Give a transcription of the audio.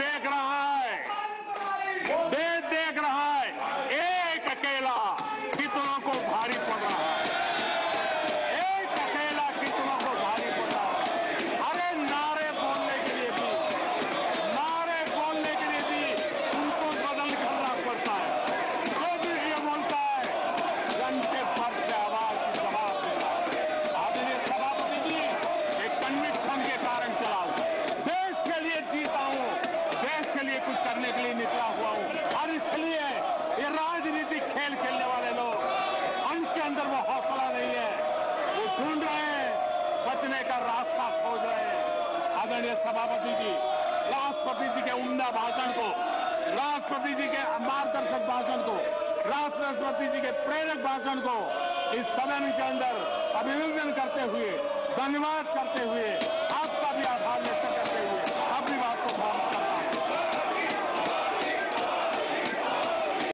देख रहा है। देश देख रहा है। एक अकेला कितनों को भारी पड़ रहा है एक अकेला कितनों को भारी पड़ रहा है अरे नारे बोलने के लिए भी नारे बोलने के लिए भी उनको बदल करना पड़ता है जो भी ये बोलता है जन के फ़र्ज़ से आवाज़ की जवाब देता है आदरणीय सभापति जी एक कन्विक्शन के कारण चला हूँ देश के लिए जीता हूँ देश के लिए कुछ करने के लिए निकला हुआ हूँ और इसलिए ये राजनीतिक खेल खेलने वाले लोग। उनके अंदर वो हौसला नहीं है। वो ढूंढ रहे हैं, बचने का रास्ता खोज रहे हैं। आदरणीय सभापति जी, राष्ट्रपति जी के उमदा भाषण को, राष्ट्रपति जी के मार्गदर्शक भाषण को, राष्ट्रपति जी के प्रेरक भाषण को इस सदन के अंदर अभिनंदन करते हुए, धन्यवाद करते हुए